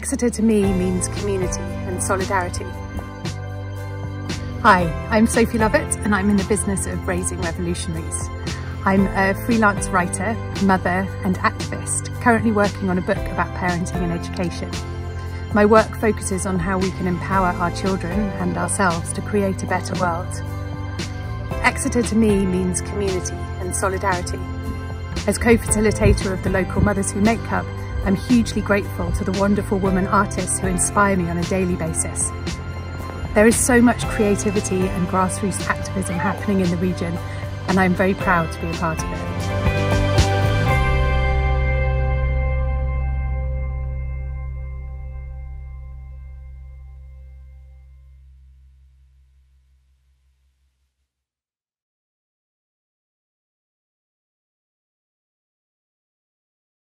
Exeter to me means community and solidarity. Hi, I'm Sophie Lovett and I'm in the business of raising revolutionaries. I'm a freelance writer, mother and activist, currently working on a book about parenting and education. My work focuses on how we can empower our children and ourselves to create a better world. Exeter to me means community and solidarity. As co-facilitator of the local Mothers Who Make Club, I'm hugely grateful to the wonderful women artists who inspire me on a daily basis. There is so much creativity and grassroots activism happening in the region and I'm very proud to be a part of it.